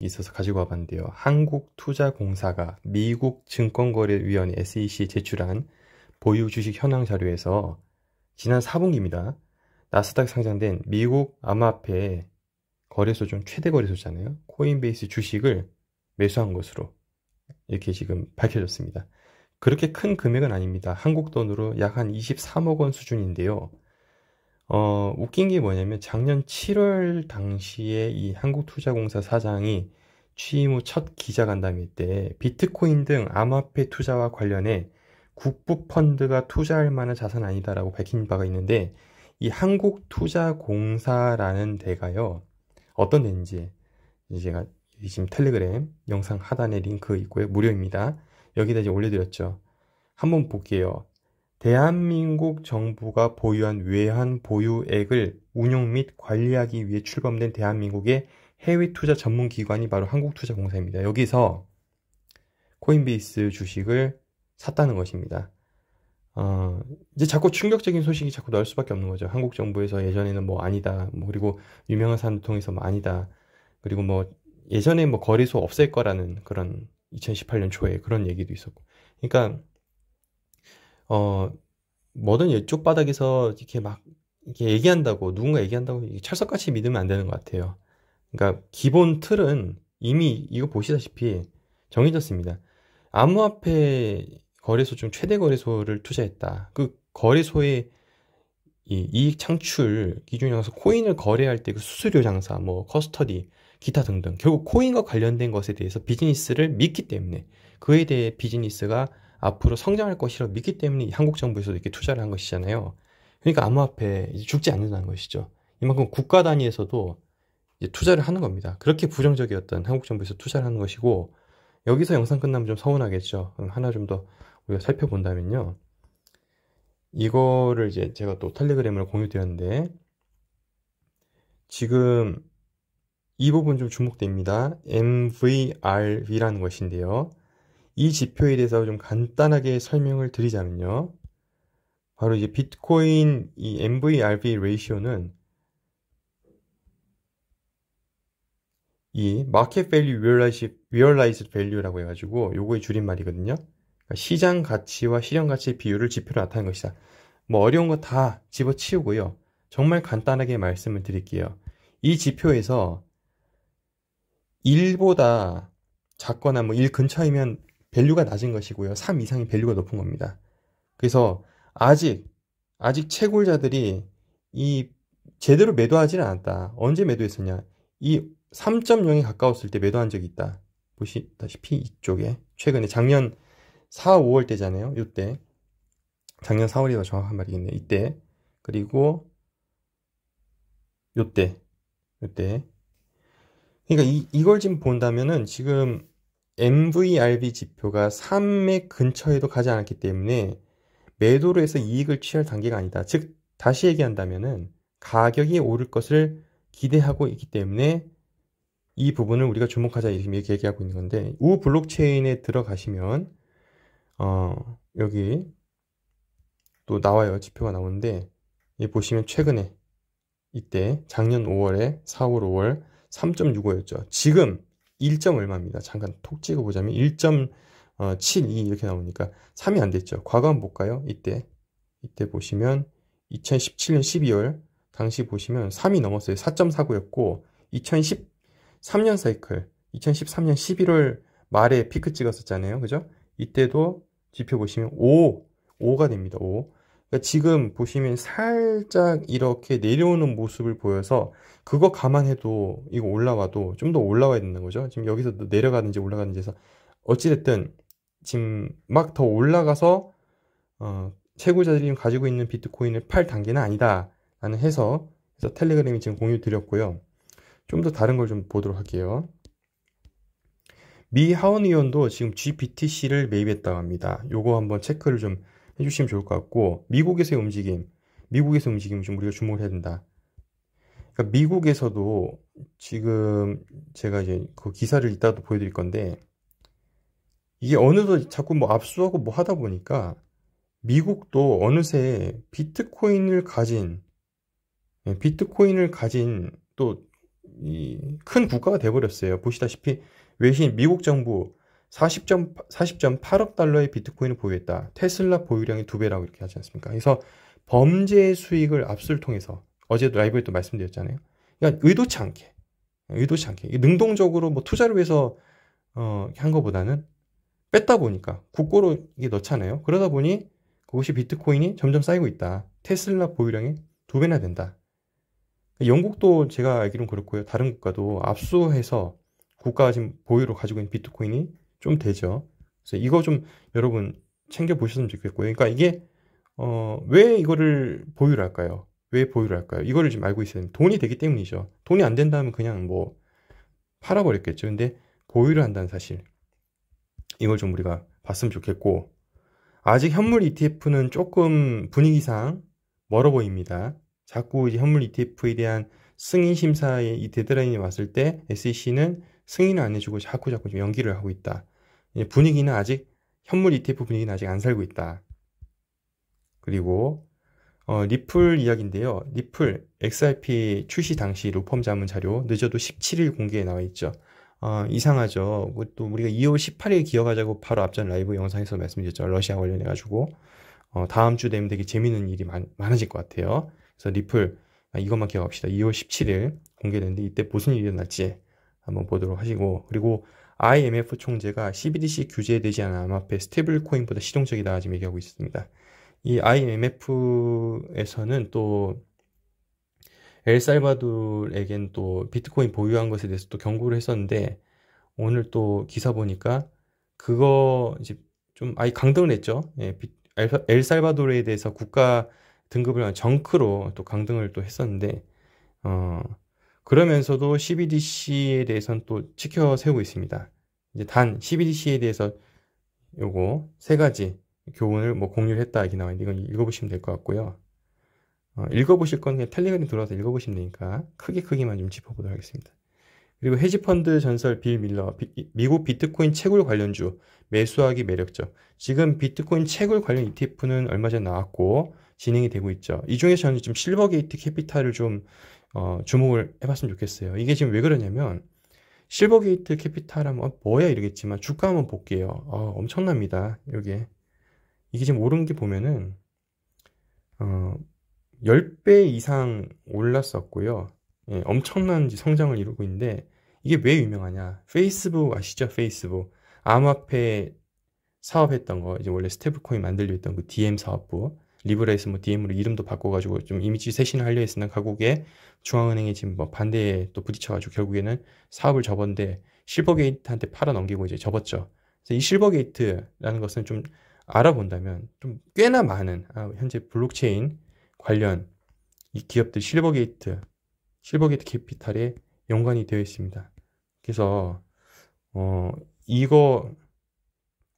있어서 가지고 와봤는데요. 한국투자공사가 미국 증권거래위원회 SEC에 제출한 보유 주식 현황 자료에서 지난 4분기입니다. 나스닥 상장된 미국 암호화폐 거래소 중 최대 거래소잖아요. 코인베이스 주식을 매수한 것으로 이렇게 지금 밝혀졌습니다. 그렇게 큰 금액은 아닙니다. 한국 돈으로 약 한 23억 원 수준인데요. 어, 웃긴 게 뭐냐면 작년 7월 당시에 이 한국투자공사 사장이 취임 후 첫 기자간담회 때 비트코인 등 암호화폐 투자와 관련해 국부 펀드가 투자할 만한 자산 아니다라고 밝힌 바가 있는데 이 한국투자공사라는 데가요 어떤 데인지 제가 지금 텔레그램 영상 하단에 링크 있고요 무료입니다. 여기다 이제 올려드렸죠. 한번 볼게요 대한민국 정부가 보유한 외환 보유액을 운용 및 관리하기 위해 출범된 대한민국의 해외 투자 전문 기관이 바로 한국투자공사입니다. 여기서 코인베이스 주식을 샀다는 것입니다. 어, 이제 자꾸 충격적인 소식이 자꾸 나올 수밖에 없는 거죠. 한국 정부에서 예전에는 뭐 아니다, 뭐 그리고 유명한 사람들 통해서 뭐 아니다, 그리고 뭐 예전에 뭐 거래소 없앨 거라는 그런 2018년 초에 그런 얘기도 있었고, 그러니까 어, 뭐든 이쪽 바닥에서 이렇게 막 이렇게 얘기한다고 누군가 얘기한다고 철석같이 믿으면 안 되는 것 같아요. 그러니까 기본 틀은 이미 이거 보시다시피 정해졌습니다. 암호화폐 거래소 중 최대 거래소를 투자했다. 그 거래소의 이 이익 창출 기준이라서 코인을 거래할 때 그 수수료 장사, 뭐 커스터디, 기타 등등 결국 코인과 관련된 것에 대해서 비즈니스를 믿기 때문에 그에 대해 비즈니스가 앞으로 성장할 것이라고 믿기 때문에 한국 정부에서도 이렇게 투자를 한 것이잖아요. 그러니까 암호화폐 죽지 않는다는 것이죠. 이만큼 국가 단위에서도 투자를 하는 겁니다. 그렇게 부정적이었던 한국 정부에서 투자를 하는 것이고 여기서 영상 끝나면 좀 서운하겠죠. 하나 좀 더 우리가 살펴본다면요. 이거를 이제 제가 또 텔레그램으로 공유드렸는데 지금 이 부분 좀 주목됩니다. MVRV라는 것인데요. 이 지표에 대해서 좀 간단하게 설명을 드리자면요. 바로 이제 비트코인 이 MVRV ratio는 이 market value realized value라고 해 가지고 요거의 줄임말이거든요. 그러니까 시장 가치와 실현 가치의 비율을 지표로 나타낸 것이다. 뭐 어려운 거 다 집어치우고요. 정말 간단하게 말씀을 드릴게요. 이 지표에서 1보다 작거나 뭐 1 근처이면 value가 낮은 것이고요. 3 이상이 value가 높은 겁니다. 그래서 아직 아직 채굴자들이 이 제대로 매도하지는 않았다. 언제 매도했었냐? 이 3.0에 가까웠을 때 매도한 적이 있다. 보시다시피 이쪽에 최근에 작년 4, 5월 때잖아요. 이때 작년 4월이가 정확한 말이겠네. 이때 그리고 요때 요때 그러니까 이, 이걸 지금 본다면은 지금 MVRV 지표가 3의 근처에도 가지 않았기 때문에 매도로 해서 이익을 취할 단계가 아니다. 즉 다시 얘기한다면은 가격이 오를 것을 기대하고 있기 때문에 이 부분을 우리가 주목하자 이렇게 얘기하고 있는 건데 우 블록체인에 들어가시면 어 여기 또 나와요 지표가 나오는데 이 보시면 최근에 이때 작년 5월에 4월 5월 3.65였죠 지금 1점 얼마입니다. 잠깐 톡 찍어보자면 1.72 어, 이렇게 나오니까 3이 안 됐죠. 과거 한번 볼까요? 이때 이때 보시면 2017년 12월 당시 보시면 3이 넘었어요. 4.49였고 2013년 사이클 2013년 11월 말에 피크 찍었었잖아요. 그죠? 이때도 지표 보시면 5, 5가 됩니다. 5. 그러니까 지금 보시면 살짝 이렇게 내려오는 모습을 보여서 그거 감안해도 이거 올라와도 좀 더 올라와야 된다는 거죠. 지금 여기서 내려가는지 올라가는지 해서 어찌됐든 지금 막 더 올라가서 어, 채굴자들이 가지고 있는 비트코인을 팔 단계는 아니다 라는 해서 그래서 텔레그램이 지금 공유 드렸고요. 좀 더 다른 걸 좀 보도록 할게요. 미 하원 의원도 지금 GBTC를 매입했다고 합니다. 요거 한번 체크를 좀 해주시면 좋을 것 같고 미국에서의 움직임, 미국에서 움직임 좀 우리가 주목을 해야 된다. 그러니까 미국에서도 지금 제가 이제 그 기사를 이따도 보여드릴 건데 이게 어느덧 자꾸 뭐 압수하고 뭐 하다 보니까 미국도 어느새 비트코인을 가진 예, 비트코인을 가진 또 큰 국가가 돼버렸어요. 보시다시피 외신 미국 정부 40점, 40.8억 달러의 비트코인을 보유했다. 테슬라 보유량의 두 배라고 이렇게 하지 않습니까? 그래서 범죄 수익을 압수를 통해서 어제도 라이브에 또 말씀드렸잖아요. 그러니까 의도치 않게, 의도치 않게 능동적으로 뭐 투자를 위해서 어, 한 것보다는 뺐다 보니까 국고로 이게 넣잖아요. 그러다 보니 그것이 비트코인이 점점 쌓이고 있다. 테슬라 보유량이 두 배나 된다. 영국도 제가 알기로는 그렇고요. 다른 국가도 압수해서 국가가 지금 보유로 가지고 있는 비트코인이 좀 되죠. 그래서 이거 좀 여러분 챙겨 보셨으면 좋겠고요. 그러니까 이게 어, 왜 이거를 보유를 할까요? 왜 보유를 할까요? 이거를 지금 알고 있어야 됩니다. 돈이 되기 때문이죠. 돈이 안 된다면 그냥 뭐 팔아버렸겠죠. 근데 보유를 한다는 사실. 이걸 좀 우리가 봤으면 좋겠고, 아직 현물 ETF는 조금 분위기상 멀어 보입니다. 자꾸 이제 현물 ETF에 대한 승인 심사의 이 데드라인이 왔을 때 SEC는 승인을 안 해주고 자꾸 자꾸 좀 연기를 하고 있다. 분위기는 아직 현물 ETF 분위기는 아직 안 살고 있다. 그리고 어, 리플 이야기인데요. 리플 XRP 출시 당시 로펌 자문 자료 늦어도 17일 공개에 나와 있죠. 어, 이상하죠. 뭐또 우리가 2월 18일 기억하자고 바로 앞전 라이브 영상에서 말씀드렸죠. 러시아 관련해 가지고 어, 다음 주 되면 되게 재밌는 일이 많, 많아질 것 같아요. 그래서 리플 아, 이것만 기억합시다. 2월 17일 공개되는데 이때 무슨 일이 일어날지 한번 보도록 하시고 그리고 IMF 총재가 CBDC 규제되지 않은 암호화폐 stable coin보다 실용적이다 지금 얘기하고 있습니다. 이 IMF에서는 또 엘살바도르에겐 또 비트코인 보유한 것에 대해서 또 경고를 했었는데 오늘 또 기사 보니까 그거 이제 좀 아예 강등을 했죠. 예, 엘살바도르에 대해서 국가 등급을 한 정크로 또 강등을 또 했었는데 어 그러면서도 CBDC에 대해서는 또 지켜 세우고 있습니다. 이제 단 CBDC에 대해서 요거 세 가지 교훈을 뭐 공유를 했다 이렇게 나와 있는데 이건 읽어보시면 될 것 같고요. 어, 읽어보실 건 그냥 텔레그램 들어와서 읽어보시면 되니까 크게 크게만 좀 짚어보도록 하겠습니다. 그리고 헤지펀드 전설 빌 밀러 비, 미국 비트코인 채굴 관련주 매수하기 매력적 지금 비트코인 채굴 관련 ETF는 얼마 전에 나왔고 진행이 되고 있죠. 이 중에 저는 좀 Silvergate Capital을 좀 어, 주목을 해봤으면 좋겠어요. 이게 지금 왜 그러냐면 Silvergate Capital 하면 어, 뭐야 이러겠지만 주가 한번 볼게요. 어, 엄청납니다. 여기에 이게 지금 오른 게 보면은 어, 10배 이상 올랐었고요. 예, 엄청난 성장을 이루고 있는데 이게 왜 유명하냐? 페이스북 아시죠? 페이스북 암호화폐 사업했던 거 이제 원래 stablecoin 만들려 했던 그 Diem 사업부 Libra에서 뭐 Diem으로 이름도 바꿔가지고 좀 이미지 쇄신을 하려 했으나 각국의 중앙은행이 지금 뭐 반대에 또 부딪혀가지고 결국에는 사업을 접었는데 Silvergate한테 팔아 넘기고 이제 접었죠. 그래서 이 Silvergate라는 것은 좀 알아본다면 좀 꽤나 많은 아, 현재 블록체인 관련 이 기업들 Silvergate, Silvergate Capital에 연관이 되어 있습니다. 그래서 어 이거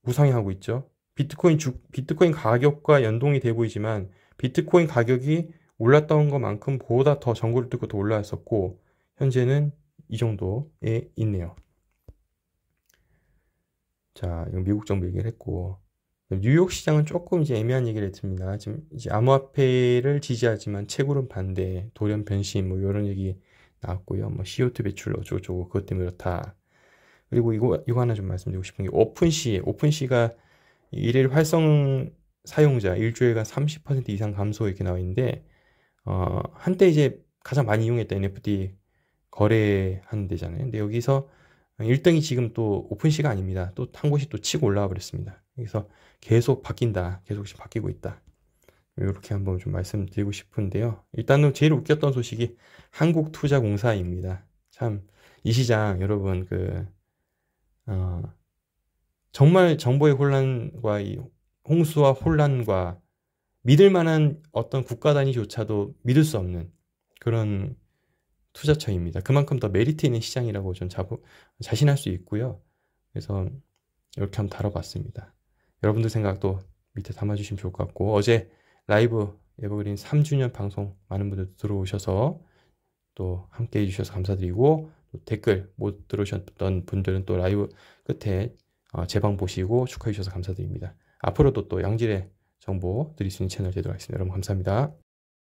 우상향하고 있죠. 비트코인 주, 비트코인 가격과 연동이 되고 있지만 비트코인 가격이 올랐던 것만큼 보다 더 전고를 뚫고 더 올라왔었고 현재는 이 정도에 있네요. 자, 이건 미국 정부 얘기를 했고 뉴욕 시장은 조금 이제 애매한 얘기를 했습니다. 지금 이제 암호화폐를 지지하지만 채굴은 반대, 돌연 변심 뭐 이런 얘기 나왔고요. 뭐 CO2 배출 어쩌고 저쩌고 그것 때문에 그렇다. 그리고 이거 이거 하나 좀 말씀드리고 싶은 게 오픈시, 오픈시가 일일 활성 사용자 일주일간 30% 이상 감소 이렇게 나와 있는데 어, 한때 이제 가장 많이 이용했던 NFT 거래하는 데잖아요. 근데 여기서 1등이 지금 또 오픈시가 아닙니다. 또 한 곳이 또 치고 올라와 버렸습니다. 그래서 계속 바뀐다. 계속 바뀌고 있다. 이렇게 한번 좀 말씀드리고 싶은데요. 일단은 제일 웃겼던 소식이 한국투자공사입니다. 참 이 시장 여러분 그 어, 정말 정보의 혼란과 이 홍수와 혼란과 믿을 만한 어떤 국가 단위조차도 믿을 수 없는 그런 투자처입니다. 그만큼 더 메리트 있는 시장이라고 좀 자부, 자신할 수 있고요. 그래서 이렇게 한번 다뤄봤습니다. 여러분들 생각도 밑에 담아주시면 좋을 것 같고 어제 라이브 에버그린 3주년 방송 많은 분들 들어오셔서 또 함께 해주셔서 감사드리고 댓글 못 들어오셨던 분들은 또 라이브 끝에 어, 재방 보시고 축하해 주셔서 감사드립니다. 앞으로도 또 양질의 정보 드릴 수 있는 채널 되도록 하겠습니다. 여러분 감사합니다.